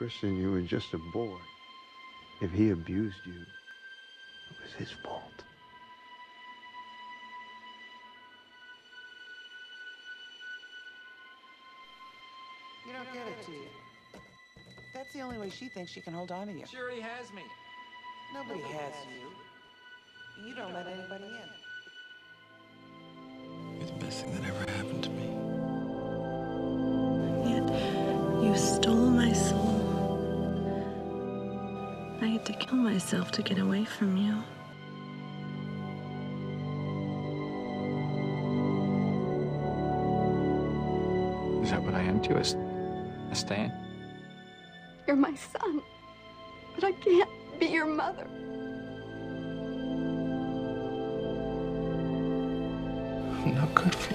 Christian, you were just a boy. If he abused you, it was his fault. You don't get it, do you? That's the only way she thinks she can hold on to you. She already has me. Nobody has you. You don't let anybody in. You're the best thing that ever happened to me. Yet you stole my soul. I had to kill myself to get away from you. Is that what I am to you? A, a Stan? You're my son, but I can't be your mother. I'm not good for